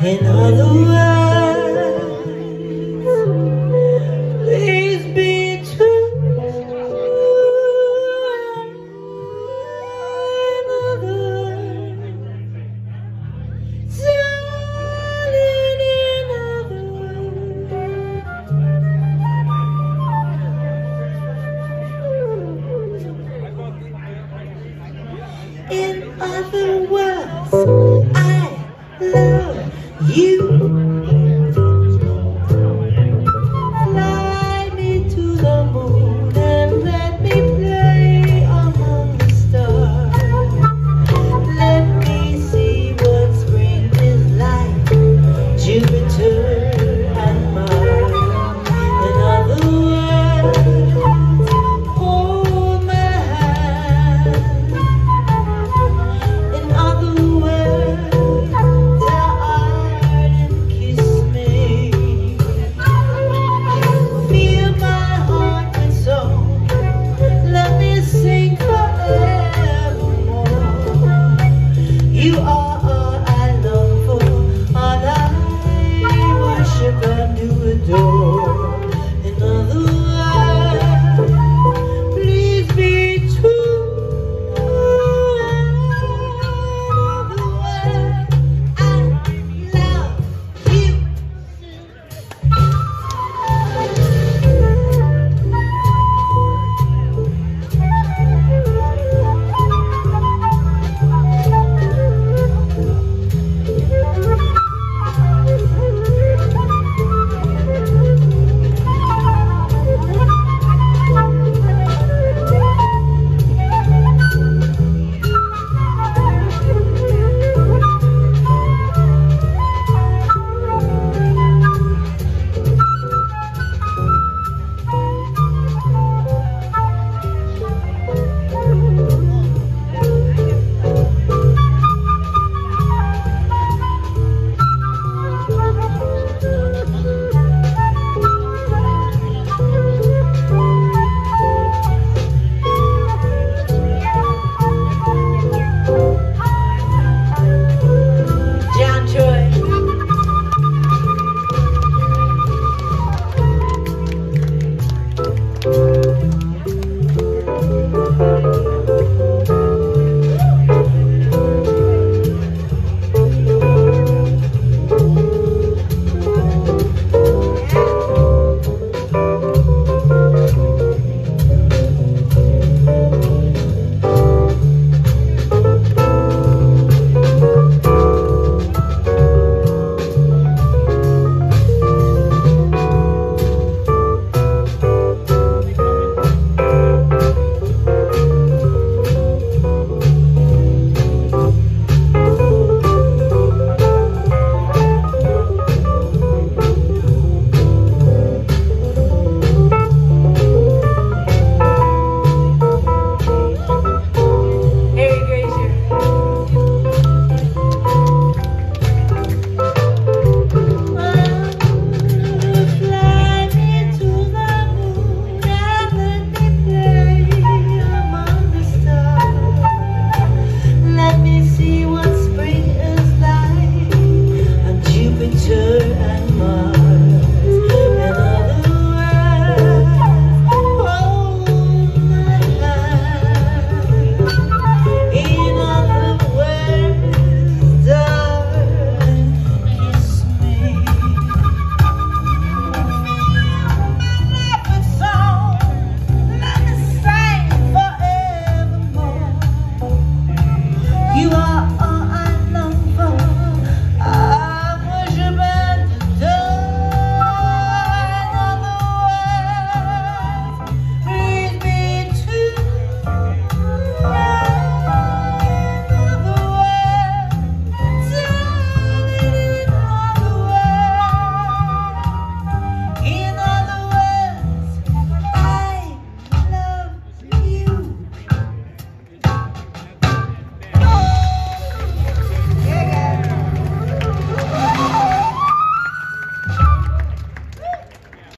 another way. You.